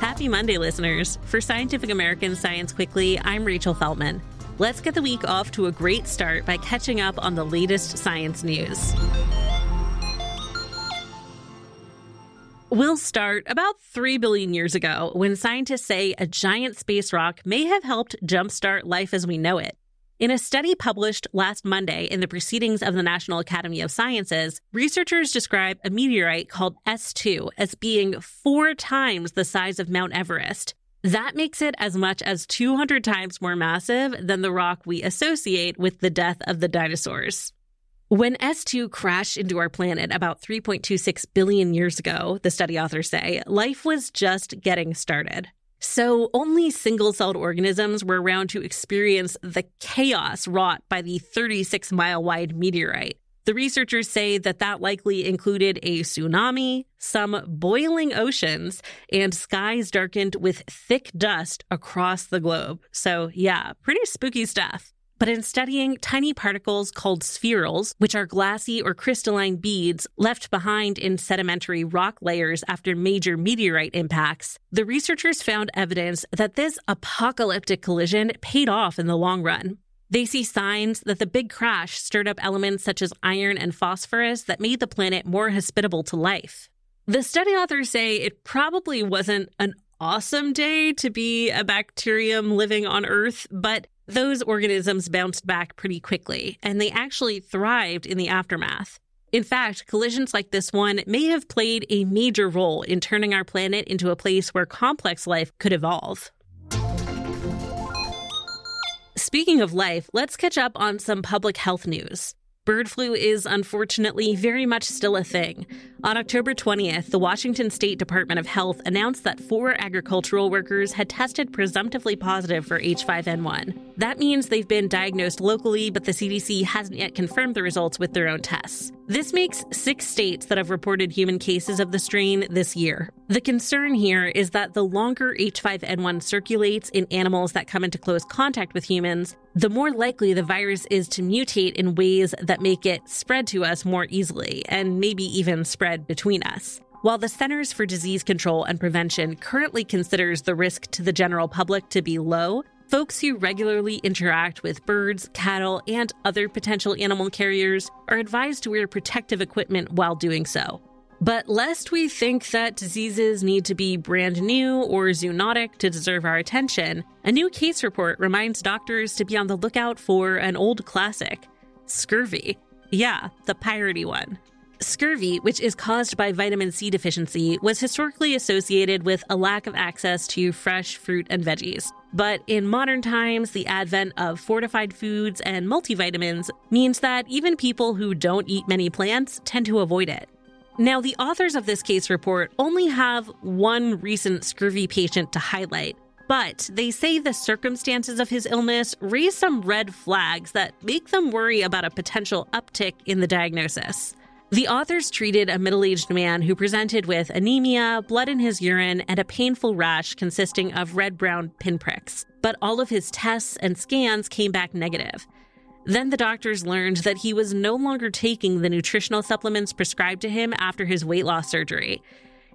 Happy Monday, listeners. For Scientific American Science Quickly, I'm Rachel Feltman. Let's get the week off to a great start by catching up on the latest science news. We'll start about 3 billion years ago when scientists say a giant space rock may have helped jumpstart life as we know it. In a study published last Monday in the Proceedings of the National Academy of Sciences, researchers describe a meteorite called S2 as being four times the size of Mount Everest. That makes it as much as 200 times more massive than the rock we associate with the death of the dinosaurs. When S2 crashed into our planet about 3.26 billion years ago, the study authors say, life was just getting started. So only single celled organisms were around to experience the chaos wrought by the 36 mile wide meteorite. The researchers say that that likely included a tsunami, some boiling oceans, and skies darkened with thick dust across the globe. So, yeah, pretty spooky stuff. But in studying tiny particles called spherules, which are glassy or crystalline beads left behind in sedimentary rock layers after major meteorite impacts, the researchers found evidence that this apocalyptic collision paid off in the long run. They see signs that the big crash stirred up elements such as iron and phosphorus that made the planet more hospitable to life. The study authors say it probably wasn't an awesome day to be a bacterium living on Earth, but those organisms bounced back pretty quickly, and they actually thrived in the aftermath. In fact, collisions like this one may have played a major role in turning our planet into a place where complex life could evolve. Speaking of life, let's catch up on some public health news. Bird flu is unfortunately very much still a thing. On October 20th, the Washington State Department of Health announced that four agricultural workers had tested presumptively positive for H5N1. That means they've been diagnosed locally, but the CDC hasn't yet confirmed the results with their own tests. This makes six states that have reported human cases of the strain this year. The concern here is that the longer H5N1 circulates in animals that come into close contact with humans, the more likely the virus is to mutate in ways that make it spread to us more easily and maybe even spread between us. While the Centers for Disease Control and Prevention currently considers the risk to the general public to be low, Folks who regularly interact with birds, cattle, and other potential animal carriers are advised to wear protective equipment while doing so. But lest we think that diseases need to be brand new or zoonotic to deserve our attention, a new case report reminds doctors to be on the lookout for an old classic scurvy. Yeah, the piratey one. Scurvy, which is caused by vitamin C deficiency, was historically associated with a lack of access to fresh fruit and veggies. But in modern times, the advent of fortified foods and multivitamins means that even people who don't eat many plants tend to avoid it. Now, the authors of this case report only have one recent scurvy patient to highlight, but they say the circumstances of his illness raise some red flags that make them worry about a potential uptick in the diagnosis. The authors treated a middle aged man who presented with anemia, blood in his urine, and a painful rash consisting of red brown pinpricks. But all of his tests and scans came back negative. Then the doctors learned that he was no longer taking the nutritional supplements prescribed to him after his weight loss surgery.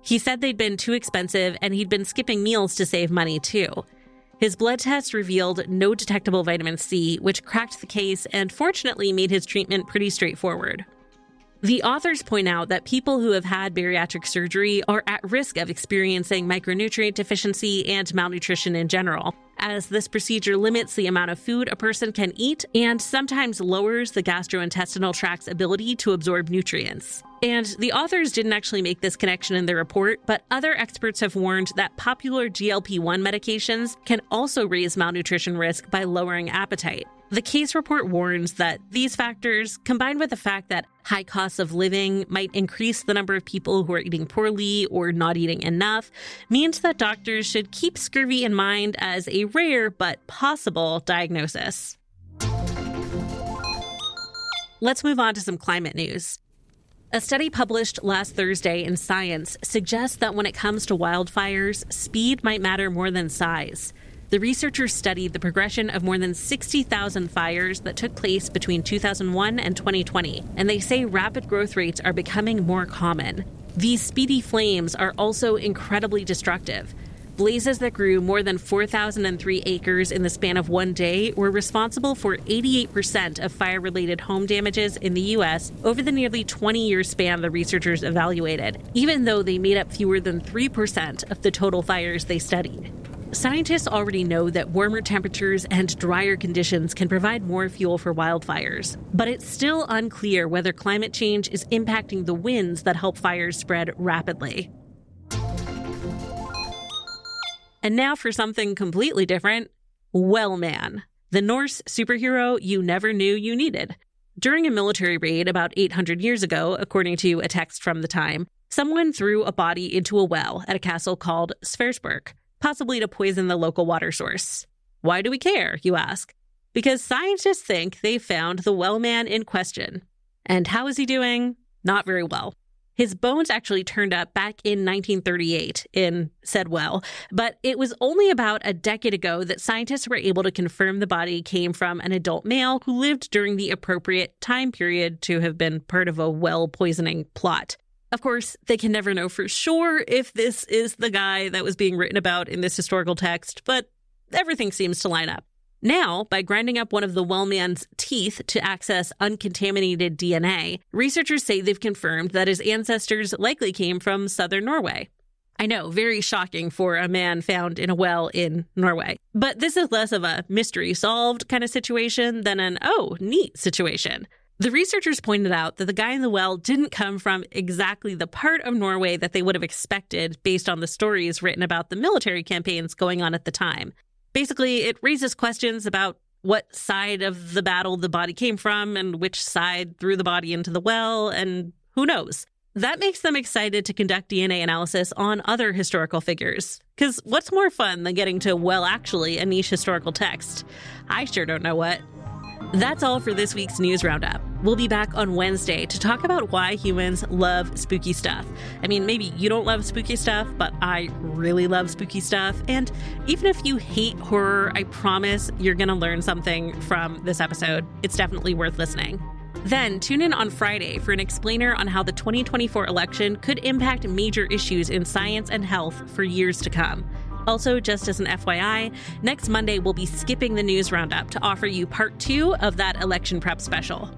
He said they'd been too expensive and he'd been skipping meals to save money too. His blood test revealed no detectable vitamin C, which cracked the case and fortunately made his treatment pretty straightforward. The authors point out that people who have had bariatric surgery are at risk of experiencing micronutrient deficiency and malnutrition in general, as this procedure limits the amount of food a person can eat and sometimes lowers the gastrointestinal tract's ability to absorb nutrients. And the authors didn't actually make this connection in their report, but other experts have warned that popular GLP 1 medications can also raise malnutrition risk by lowering appetite. The case report warns that these factors, combined with the fact that high costs of living might increase the number of people who are eating poorly or not eating enough, means that doctors should keep scurvy in mind as a rare but possible diagnosis. Let's move on to some climate news. A study published last Thursday in Science suggests that when it comes to wildfires, speed might matter more than size. the researchers studied the progression of more than 60,000 fires that took place between 2001 and 2020, and they say rapid growth rates are becoming more common. These speedy flames are also incredibly destructive. Blazes that grew more than 4,003 acres in the span of one day were responsible for 88% of fire related home damages in the U.S. over the nearly 20 year span the researchers evaluated, even though they made up fewer than 3% of the total fires they studied. Scientists already know that warmer temperatures and drier conditions can provide more fuel for wildfires, but it's still unclear whether climate change is impacting the winds that help fires spread rapidly. And now for something completely different Wellman, the Norse superhero you never knew you needed. During a military raid about 800 years ago, according to a text from the time, someone threw a body into a well at a castle called Sverresborg, possibly to poison the local water source. Why do we care, you ask? Because scientists think they found the well man in question. And how is he doing? Not very well. His bones actually turned up back in 1938 in said well, but it was only about a decade ago that scientists were able to confirm the body came from an adult male who lived during the appropriate time period to have been part of a well poisoning plot. Of course, they can never know for sure if this is the guy that was being written about in this historical text, but everything seems to line up. Now, by grinding up one of the well man's teeth to access uncontaminated DNA, researchers say they've confirmed that his ancestors likely came from southern Norway. I know, very shocking for a man found in a well in Norway. But this is less of a mystery solved kind of situation than an oh, neat situation. The researchers pointed out that the guy in the well didn't come from exactly the part of Norway that they would have expected based on the stories written about the military campaigns going on at the time. Basically, it raises questions about what side of the battle the body came from and which side threw the body into the well, and who knows. That makes them excited to conduct DNA analysis on other historical figures. Because what's more fun than getting to, well, actually, a niche historical text? I sure don't know what. That's all for this week's News Roundup. We'll be back on Wednesday to talk about why humans love spooky stuff. I mean, maybe you don't love spooky stuff, but I really love spooky stuff. And even if you hate horror, I promise you're going to learn something from this episode. It's definitely worth listening. Then tune in on Friday for an explainer on how the 2024 election could impact major issues in science and health for years to come. Also, just as an FYI, next Monday we'll be skipping the news roundup to offer you part two of that election prep special.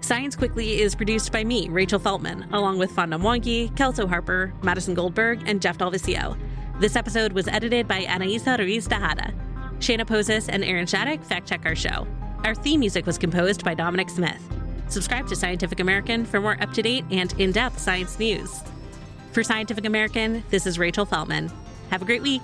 Science Quickly is produced by me, Rachel Feltman, along with Fonda Mwangi, Kelso Harper, Madison Goldberg, and Jeff DelViscio. This episode was edited by Anaisa Ruiz Tejada. Shayna Posses and Aaron Shattuck fact check our show. Our theme music was composed by Dominic Smith. Subscribe to Scientific American for more up to date and in depth science news. For Scientific American, this is Rachel Feltman. Have a great week.